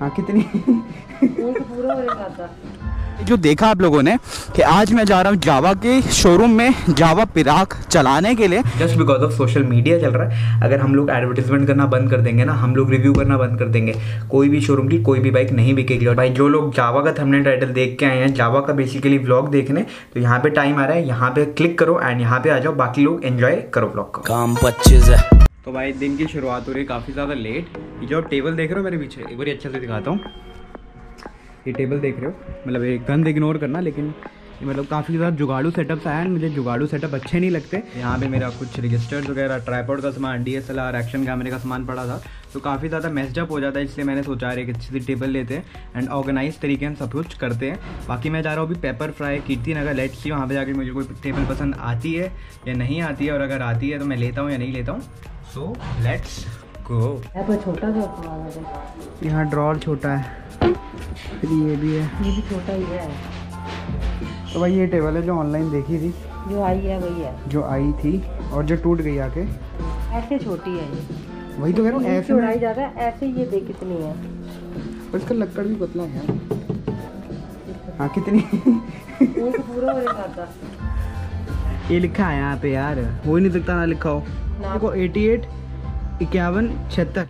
हाँ कितनी? पूरा हो जाता जो देखा आप लोगों ने कि आज मैं जा रहा हूँ जावा के शोरूम में जावा पिराक चलाने के लिए। Just because of social media चल रहा है अगर हम लोग एडवर्टीजमेंट करना बंद कर देंगे ना हम लोग रिव्यू करना बंद कर देंगे कोई भी शोरूम की कोई भी बाइक नहीं बिकेगी। और भाई जो लोग जावा का थंबनेल टाइटल देख के आए हैं जावा का बेसिकली ब्लॉग देखने तो यहाँ पे टाइम आ रहा है यहाँ पे क्लिक करो एंड यहाँ पे आ जाओ बाकी लोग एंजॉय करो ब्लॉग को। काम पच्चीस है। तो भाई, दिन की शुरुआत हो रही है काफ़ी ज़्यादा लेट ये जो टेबल देख रहे हो मेरे पीछे एक बार अच्छे से दिखाता हूँ. ये टेबल देख रहे हो. मतलब ये गंद इग्नोर करना, लेकिन ये मतलब काफ़ी ज़्यादा जुगाड़ू सेटअप्स आया है, मुझे जुगाड़ू सेटअप अच्छे नहीं लगते. यहाँ पे मेरा कुछ रजिस्टर्स वगैरह ट्राईपोर्ड का सामान D S L R action कैमरे का सामान पड़ा था. तो काफ़ी ज़्यादा मेस्डअप हो जाता है, इसलिए मैंने सोचा एक अच्छी सी टेबल लेते हैं एंड ऑर्गेनाइज तरीके से सब कुछ करते हैं. बाकी मैं जा रहा हूँ अभी Pepperfry Kirti Nagar let see वहाँ पर जाकर मुझे कोई टेबल पसंद आती है या नहीं आती है, और अगर आती है तो मैं लेता हूँ या नहीं लेता हूँ. सो लेट्स गो पर छोटा सा सामान है। यहाँ ड्रॉर छोटा है। फिर ये भी है। ये भी छोटा ही है। तो भाई ये टेबल है जो ऑनलाइन देखी थी। जो आई है वही है। जो आई थी और जो टूट गई आके। ऐसे छोटी है ये। वही तो कह रहा हूँ ऐसे चौड़ाई ज़्यादा है ऐसे ये देख कितनी है। पर इसका लक्कड़ भी पतला है हाँ कितनी? पूरा हो जाता ये लिखा है यहाँ पे यार। हो ही नहीं सकता ना लिखा हो। देखो 88 इक्यावन, छिहत्तर।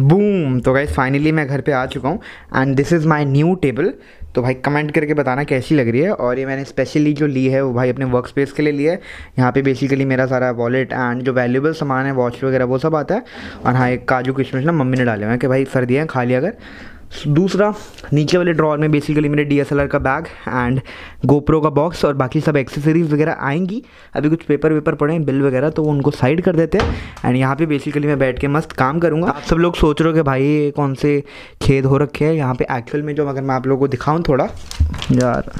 बूम तो गाइज़ फाइनली मैं घर पे आ चुका हूँ and this is my new table तो भाई कमेंट करके बताना कैसी लग रही है, और ये मैंने स्पेशली जो ली है, वो भाई अपने वर्क स्पेस के लिए ली है। यहाँ पे बेसिकली मेरा सारा वॉलेट एंड जो वैल्यूबल सामान है वॉच वगैरह, वो सब आता है। और हाँ एक काजू किशमिश ना मम्मी ने डाले हुए हैं कि भाई सर्दियाँ खा लिया अगर दूसरा, नीचे वाले ड्रॉर में बेसिकली मेरे डीएसएलआर का बैग एंड गोप्रो का बॉक्स और बाकी सब एक्सेसरीज वगैरह आएँगी। अभी कुछ पेपर वेपर पड़े बिल वगैरह तो उनको साइड कर देते हैं। एंड यहाँ पे बेसिकली मैं बैठ के मस्त काम करूँगा। आप सब लोग सोच रहे हो कि भाई कौन से खेद हो रखे हैं? यहाँ पे एक्चुअल में जो अगर मैं आप लोगों को दिखाऊँ थोड़ा। यार।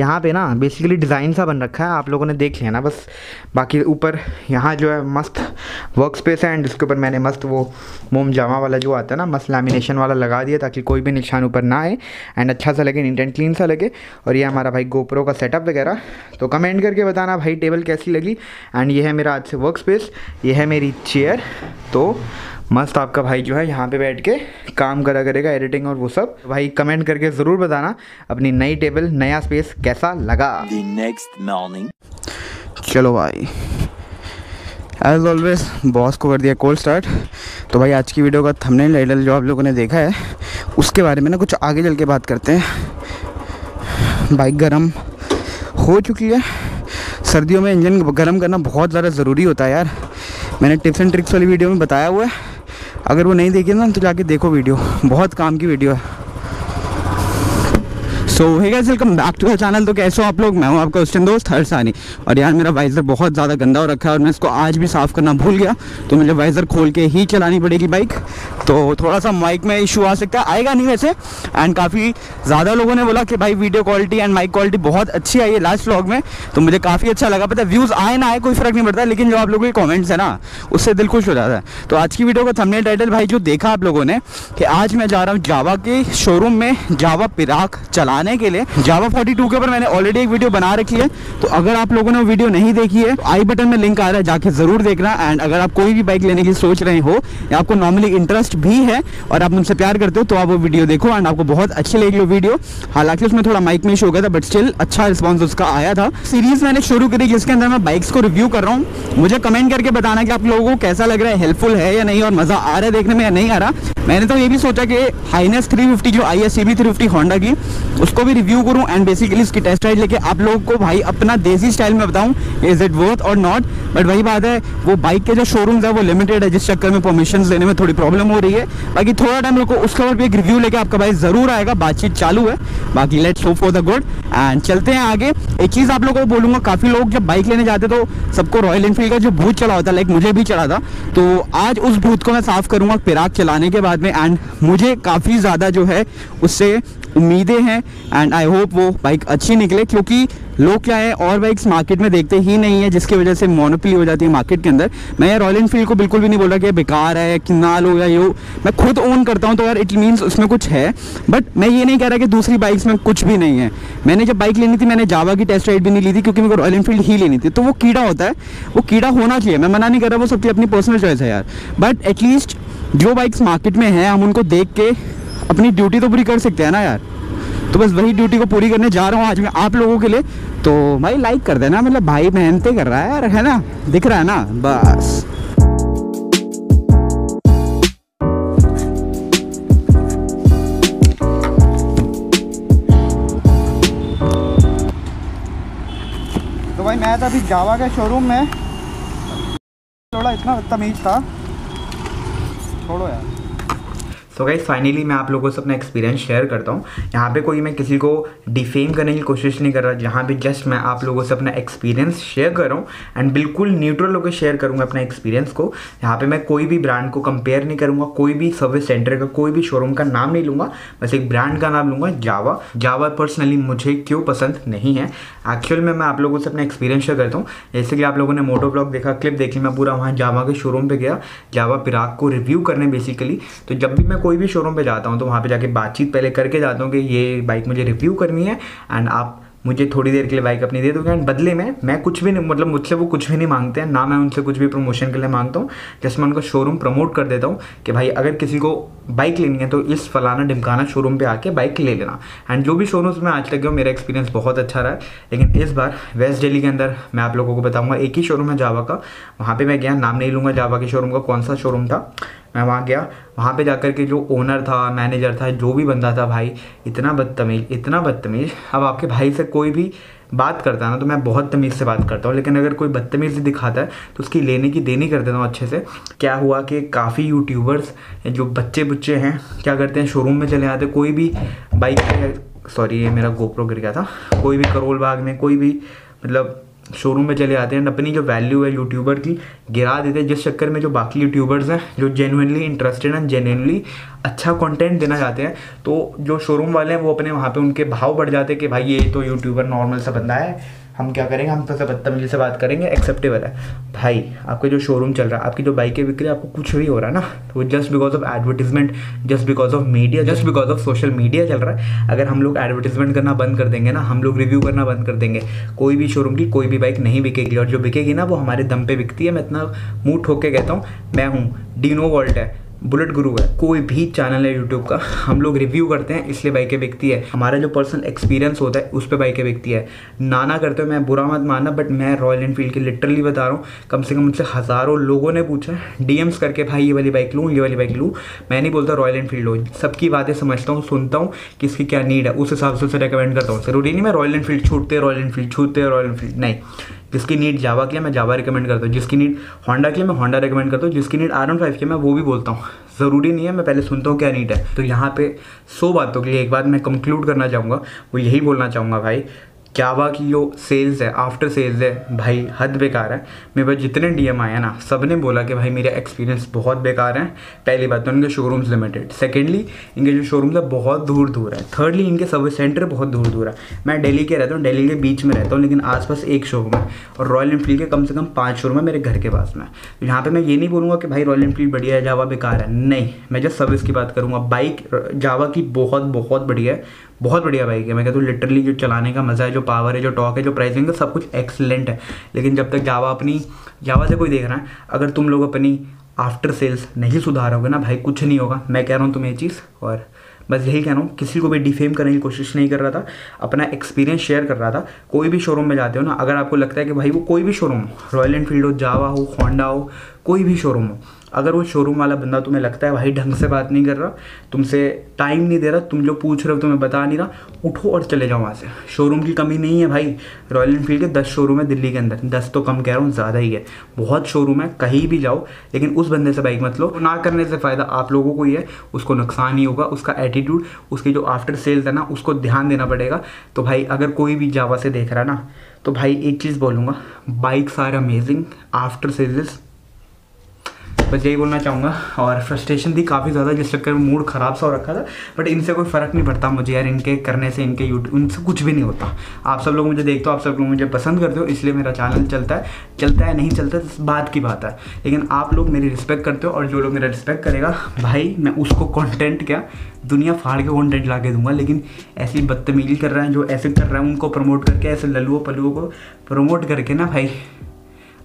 यहाँ पे ना बेसिकली डिज़ाइन सा बन रखा है, आप लोगों ने देख लिया ना बस। बाकी ऊपर यहाँ जो है मस्त वर्क स्पेस है एंड इसके ऊपर मैंने मस्त वो मोम जामा वाला जो आता है ना, मस्त लैमिनेशन वाला लगा दिया ताकि कोई भी निशान ऊपर ना आए। एंड अच्छा सा लगे नीट एंड क्लीन सा लगे। और ये हमारा भाई गोप्रो का सेटअप वगैरह। तो कमेंट करके बताना भाई टेबल कैसी लगी। एंड ये है मेरा आज से वर्क स्पेस ये है मेरी चेयर तो मस्त आपका भाई जो है यहाँ पे बैठ के काम करा करेगा एडिटिंग और वो सब। भाई कमेंट करके ज़रूर बताना अपनी नई टेबल नया स्पेस कैसा लगा। Next morning. चलो भाई। एज ऑलवेज बॉस को कर दिया कोल्ड स्टार्ट तो भाई आज की वीडियो का थंबनेल टाइटल जो आप लोगों ने देखा है उसके बारे में ना कुछ आगे चल के बात करते हैं। बाइक गर्म हो चुकी है। सर्दियों में इंजन गर्म करना बहुत ज़्यादा ज़रूरी होता है यार। मैंने टिप्स एंड ट्रिक्स वाली वीडियो में बताया हुआ है। अगर वो नहीं देखी ना तो जाके देखो वीडियो। बहुत काम की वीडियो है। सो है guys welcome back to channel तो कैसे हो आप लोग? मैं हूँ आपका उस दोस्त हरसानी और यार, मेरा वाइज़र बहुत ज़्यादा गंदा हो रखा है और मैं इसको आज भी साफ़ करना भूल गया। तो मुझे वाइज़र खोल के ही चलानी पड़ेगी बाइक तो थोड़ा सा माइक में इशू आ सकता है। आएगा नहीं वैसे। एंड काफ़ी ज़्यादा लोगों ने बोला कि भाई video quality and mic quality बहुत अच्छी आई है लास्ट व्लॉग में। तो मुझे काफ़ी अच्छा लगा। पता है व्यूज़ आए ना आए, कोई फ़र्क नहीं पड़ता। लेकिन जो आप लोगों के कॉमेंट्स है ना, उससे दिल खुश हो जाता है। तो आज की वीडियो का थंबनेल टाइटल भाई जो देखा आप लोगों ने, कि आज मैं जा रहा हूँ जावा के शोरूम में जावा पिराक चलाने के लिए जावा 42 के ऊपर मैंने ऑलरेडी एक वीडियो बना रखी है। तो अगर आप लोगों ने वो वीडियो नहीं देखी है, आई बटन में लिंक आ रहा है, जाके ज़रूर देखना। एंड अगर आप कोई भी बाइक लेने की सोच रहे हो, या आपको नॉर्मली इंटरेस्ट भी है, और आप मुझसे प्यार करते हो तो आप वो वीडियो देखो। एंड आपको बहुत अच्छी लगेगी वो वीडियो हालाँकि उसमें थोड़ा माइक में इशू गया था बट स्टिल अच्छा रिस्पॉन्स उसका आया था। सीरीज़ मैंने शुरू करी, जिसके अंदर मैं बाइक्स को रिव्यू कर रहा हूँ। मुझे कमेंट करके बताना कि आप लोगों को कैसा लग रहा है हेल्पफुल है या नहीं, और मज़ा आ रहा है देखने में या नहीं आ रहा। मैंने तो ये भी सोचा कि हाइनेस 350 जो आई है सी बी होंडा की उसको भी रिव्यू करूँ एंड बेसिकली इसकी टेस्ट राइड लेके आप लोगों को भाई अपना देसी स्टाइल में बताऊँ इज़ इट वर्थ और नॉट बट वही बात है, वो बाइक के जो शोरूम्स है, वो लिमिटेड है, जिस चक्कर में परमिशन लेने में थोड़ी प्रॉब्लम हो रही है। बाकी थोड़ा टाइम रुको, उसके बाद भी एक रिव्यू लेके आपका भाई ज़रूर आएगा, बातचीत चालू है। बाकी let's hope for the good and चलते हैं आगे। एक चीज़ आप लोगों को बोलूँगा, काफ़ी लोग जब बाइक लेने जाते तो सबको रॉयल एनफील्ड का जो भूत चला होता लाइक मुझे भी चढ़ा था तो आज उस भूत को मैं साफ़ करूँगा पिराक चलाने के बाद में। एंड मुझे काफ़ी ज़्यादा जो है, उससे उम्मीदें हैं एंड आई होप वो बाइक अच्छी निकले, क्योंकि लोग क्या है, और बाइक्स मार्केट में देखते ही नहीं है, जिसकी वजह से मोनोपली हो जाती है मार्केट के अंदर। मैं यार रॉयल इनफील्ड को बिल्कुल भी नहीं बोल रहा कि बेकार है कि ना लो या ये। मैं खुद ओन करता हूँ तो यार इट मीन्स उसमें कुछ है। बट मैं ये नहीं कह रहा कि दूसरी बाइक्स में कुछ भी नहीं है। मैंने जब बाइक लेनी थी, मैंने जावा की टेस्ट राइड भी नहीं ली थी, क्योंकि मेरे को रॉयल इनफील्ड ही लेनी थी। तो वो कीड़ा होता है, वो कीड़ा होना चाहिए। मैं मना नहीं कर रहा, वो सबकी अपनी पर्सनल चॉइस है यार। बट एटलीस्ट जो बाइक्स मार्केट में हैं, हम उनको देख के अपनी ड्यूटी तो पूरी कर सकते हैं ना यार। तो बस वही ड्यूटी को पूरी करने जा रहा हूँ आज मैं आप लोगों के लिए। तो भाई लाइक कर देना मतलब भाई मेहनतें कर रहा है यार, है ना? दिख रहा है ना? बस। तो भाई मैं तो अभी जावा के शोरूम में। थोड़ा इतना तमीज था। छोड़ो यार। तो गाइज़ फाइनली मैं आप लोगों से अपना एक्सपीरियंस शेयर करता हूँ। यहाँ पे कोई मैं किसी को डिफेम करने की कोशिश नहीं कर रहा, जहाँ पे जस्ट मैं आप लोगों से अपना एक्सपीरियंस शेयर कर रहा हूँ एंड बिल्कुल न्यूट्रल होकर शेयर करूँगा अपना एक्सपीरियंस को। यहाँ पे मैं कोई भी ब्रांड को कंपेयर नहीं करूँगा, कोई भी सर्विस सेंटर का, कोई भी शोरूम का नाम नहीं लूँगा, बस एक ब्रांड का नाम लूँगा जावा जावा पर्सनली मुझे क्यों पसंद नहीं है? एक्चुअल में मैं आप लोगों से अपना एक्सपीरियंस शेयर करता हूँ। जैसे कि आप लोगों ने मोटो ब्लॉग देखा क्लिप देखी मैं पूरा वहाँ जावा के शोरूम पर गया जावा पिराग को रिव्यू करने बेसिकली तो जब भी मैं कोई भी शोरूम पे जाता हूँ तो वहाँ पे जाके बातचीत पहले करके जाता हूँ कि ये बाइक मुझे रिव्यू करनी है एंड आप मुझे थोड़ी देर के लिए बाइक अपनी दे दोगे एंड बदले में मैं कुछ भी नहीं मतलब मुझसे वो कुछ भी नहीं मांगते हैं, ना मैं उनसे कुछ भी प्रमोशन के लिए माँगता हूँ जस्ट मैं उनका शोरूम प्रमोट कर देता हूँ कि भाई अगर किसी को बाइक लेनी है तो इस फलाना ढिमकाना शोरूम पे आके बाइक ले लेना। एंड जो भी शोरूम्स में आज तक गया मेरा एक्सपीरियंस बहुत अच्छा रहा है, लेकिन इस बार वेस्ट दिल्ली के अंदर मैं आप लोगों को बताऊँगा, एक ही शोरूम है जावा का, वहाँ पर मैं गया, नाम नहीं लूँगा जावा के शोरूम का, कौन सा शोरूम था मैं वहाँ गया। वहाँ पे जाकर के जो ओनर था मैनेजर था, जो भी बंदा था भाई, इतना बदतमीज इतना बदतमीज। अब आपके भाई से कोई भी बात करता है ना तो मैं बहुत तमीज़ से बात करता हूँ। लेकिन अगर कोई बदतमीज़ी दिखाता है तो उसकी लेने की देनी कर देता हूँ अच्छे से। क्या हुआ कि काफ़ी यूट्यूबर्स जो बच्चे बुच्चे हैं, क्या करते हैं शोरूम में चले आते कोई भी बाइक सॉरी ये मेरा गोप्रो गिर गया था। कोई भी करोल बाग में, कोई भी मतलब शोरूम में चले जाते हैं अपनी जो वैल्यू है यूट्यूबर की, गिरा देते हैं। जिस चक्कर में जो बाकी यूट्यूबर्स हैं, जो जेनुअनली इंटरेस्टेड हैं जेनुअनली अच्छा कंटेंट देना चाहते हैं तो जो शोरूम वाले हैं, वो अपने वहाँ पे उनके भाव बढ़ जाते हैं कि भाई, ये तो यूट्यूबर नॉर्मल सा बंदा है। हम क्या करेंगे? हम तो सब बदतमीजी से बात करेंगे एक्सेप्टेबल है। भाई, आपके जो शोरूम चल रहा है, आपकी जो बाइकें बिक रही है आपको कुछ भी हो रहा है ना तो वो just because of advertisement just because of media just because of social media चल रहा है, अगर हम लोग एडवर्टीजमेंट करना बंद कर देंगे ना, हम लोग रिव्यू करना बंद कर देंगे। कोई भी शोरूम की कोई भी बाइक नहीं बिकेगी, और जो बिकेगी ना, वो हमारे दम पे बिकती है। मैं इतना मुँह ठोक के कहता हूँ, मैं हूँ डीनो वॉल्ट है। बुलेट गुरु है। कोई भी चैनल है यूट्यूब का, हम लोग रिव्यू करते हैं, इसलिए बाइकें बिकती है। हमारा जो पर्सनल एक्सपीरियंस होता है, उस पर बाइकें बिकती है। नाना करते हो, मैं बुरा मत मानना बट मैं रॉयल इनफील्ड की लिटरली बता रहा हूँ। कम से कम मुझसे हज़ारों लोगों ने पूछा डीएम्स करके, भाई, ये वाली बाइक लूँ, ये वाली बाइक लूँ। मैं नहीं बोलता रॉयल एनफील्ड लो। सबकी बातें समझता हूँ, सुनता हूँ कि इसकी क्या नीड है। उस हिसाब से उसे रिकमेंड करता हूँ। ज़रूरी नहीं मैं रॉयल एनफील्ड छूटते रॉयल इनफील्ड छूटते रॉयल एनफील्ड नहीं। जिसकी नीड जावा की है, मैं जावा रिकमेंड करता हूँ। जिसकी नीड होंडा की है, मैं होंडा रिकमेंड करता हूँ। जिसकी नीड आर फाइव के मैं वो भी बोलता हूँ। ज़रूरी नहीं है, मैं पहले सुनता हूँ क्या नीड है। तो यहाँ पे सौ बातों के लिए एक बात मैं कंक्लूड करना चाहूँगा। वो यही बोलना चाहूँगा भाई जावा की जो सेल्स है आफ्टर सेल्स है, भाई हद बेकार है। मेरे पास जितने डीएम आए हैं ना सबने बोला कि भाई मेरा एक्सपीरियंस बहुत बेकार है। पहली बात तो इनके शोरूम्स लिमिटेड सेकेंडली इनके जो शोरूम्स है, बहुत दूर दूर है। थर्डली इनके सर्विस सेंटर बहुत दूर दूर है। मैं दिल्ली के रहता हूँ, दिल्ली के बीच में रहता हूँ, लेकिन आसपास एक शोरूम है और रॉयल इनफील्ड के कम से कम पाँच शोरूम है मेरे घर के पास में। तो यहाँ पर मैं ये नहीं बोलूँगा कि भाई रॉयल इनफील्ड बढ़िया है जावा बेकार है। नहीं, मैं जस्ट सर्विस की बात करूँगा। बाइक जावा की बहुत बहुत बढ़िया है। बहुत बढ़िया बाइक है। मैं कहता हूँ लिटरली जो चलाने का मज़ा है, जो पावर है, जो टॉक है, जो प्राइसिंग है, सब कुछ एक्सलेंट है। लेकिन जब तक जावा अपनी जावा से कोई देख रहा है, अगर तुम लोग अपनी आफ्टर सेल्स नहीं सुधारोगे ना, भाई कुछ नहीं होगा। मैं कह रहा हूँ तुम्हें ये चीज़, और बस यही कह रहा हूँ, किसी को भी डिफेम करने की कोशिश नहीं कर रहा था, अपना एक्सपीरियंस शेयर कर रहा था। कोई भी शोरूम में जाते हो ना, अगर आपको लगता है कि भाई वो कोई भी शोरूम रॉयल एनफील्ड हो जावा हो होंडा हो कोई भी शोरूम हो। अगर वो शोरूम वाला बंदा तुम्हें लगता है, भाई, ढंग से बात नहीं कर रहा, तुमसे टाइम नहीं दे रहा, तुम जो पूछ रहे हो, तुम्हें बता नहीं रहा, उठो और चले जाओ वहाँ से। शोरूम की कमी नहीं है भाई। रॉयल इनफील्ड के दस शोरूम है दिल्ली के अंदर। दस तो कम कह रहा हूँ, ज़्यादा ही है। बहुत शोरूम है, कहीं भी जाओ, लेकिन उस बंदे से बाइक मत लो। ना करने से फ़ायदा आप लोगों को ही है, उसको नुकसान ही होगा, उसका एटीट्यूड उसकी जो आफ्टर सेल्स है ना, उसको ध्यान देना पड़ेगा। तो भाई, अगर कोई भी जावा से देख रहा है ना तो भाई, एक चीज़ बोलूँगा bikes are amazing after sales बस यही बोलना चाहूँगा। और फ्रस्ट्रेशन थी काफ़ी ज़्यादा, जिस चक्कर में मूड ख़राब सा हो रखा था बट इनसे कोई फ़र्क नहीं पड़ता मुझे यार, इनके करने से, इनके यूट्यूब इनसे कुछ भी नहीं होता। आप सब लोग मुझे देखते हो, आप सब लोग मुझे पसंद करते हो, इसलिए मेरा चैनल चलता है। चलता है, नहीं चलता है बात की बात है। लेकिन आप लोग मेरी रिस्पेक्ट करते हो, और जो लोग मेरा रिस्पेक्ट करेगा, भाई, मैं उसको कॉन्टेंट क्या, दुनिया फाड़ के कॉन्टेंट ला के दूँगा। लेकिन ऐसी बदतमीजी कर रहे हैं, जो ऐसे कर रहे हैं, उनको प्रमोट करके, ऐसे ललुओं पलुओं को प्रमोट करके ना, भाई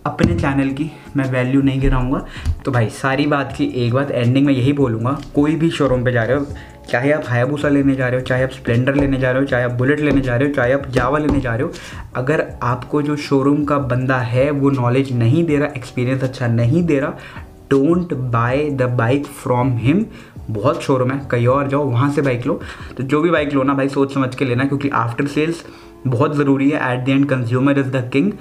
अपने चैनल की मैं वैल्यू नहीं गिराऊँगा। तो भाई, सारी बात की एक बात एंडिंग में यही बोलूँगा, कोई भी शोरूम पे जा रहे हो, चाहे आप हायाबूसा लेने जा रहे हो, चाहे आप स्प्लेंडर लेने जा रहे हो, चाहे आप बुलेट लेने जा रहे हो, चाहे आप जावा लेने जा रहे हो, अगर आपको जो शोरूम का बंदा है, वो नॉलेज नहीं दे रहा एक्सपीरियंस अच्छा नहीं दे रहा don't buy the bike from him बहुत शोरूम है, कहीं और जाओ, वहाँ से बाइक लो। तो जो भी बाइक लो ना भाई, सोच समझ के लेना, क्योंकि आफ्टर सेल्स बहुत ज़रूरी है at the end consumer is the king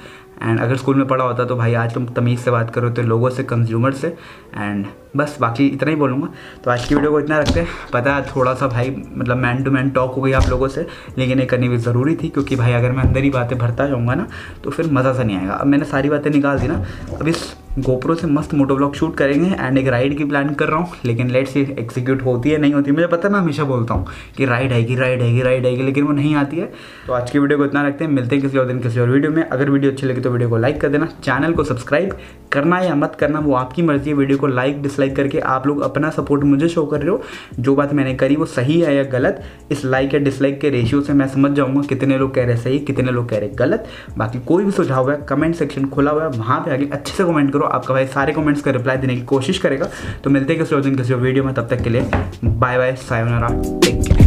and अगर स्कूल में पढ़ा होता तो भाई आज तुम तमीज़ से बात करो तो लोगों से कंज्यूमर से। एंड बस बाकी इतना ही बोलूँगा। तो आज की वीडियो को इतना रखते हैं। पता है थोड़ा सा भाई मतलब मैन टू मैन टॉक हो गई आप लोगों से। लेकिन ये करनी भी ज़रूरी थी, क्योंकि भाई अगर मैं अंदर ही बातें भरता जाऊँगा ना तो फिर मज़ा सा नहीं आएगा। अब मैंने सारी बातें निकाल दी ना, अब इस गोप्रो से मस्त मोटो ब्लॉग शूट करेंगे। एंड एक राइड की प्लान कर रहा हूँ, लेकिन लेट से एग्जीक्यूट होती है, नहीं होती। मुझे पता है, मैं हमेशा बोलता हूँ कि राइड आएगी राइड आएगी राइड आएगी, लेकिन वो नहीं आती है। तो आज की वीडियो को इतना रखते हैं। मिलते हैं किसी और दिन, किसी और वीडियो में। अगर वीडियो अच्छी लगी तो वीडियो को लाइक कर देना, चैनल को सब्सक्राइब करना या मत करना, वो आपकी मर्ज़ी है। वीडियो को लाइक, डिसलाइक करके आप लोग अपना सपोर्ट मुझे शो कर रहे हो। जो बात मैंने करी वो सही है या गलत, इस लाइक या डिसलाइक के रेशियो से मैं समझ जाऊँगा कितने लोग कह रहे सही, कितने लोग कह रहे गलत। बाकी कोई भी सुझाव है कमेंट सेक्शन खुला हुआ है, वहाँ पर आगे अच्छे से कमेंट करो। आपका भाई सारे कमेंट्स का रिप्लाई देने की कोशिश करेगा। तो मिलते हैं किसी दिन, किसी वीडियो में, तब तक के लिए bye bye sayonara take care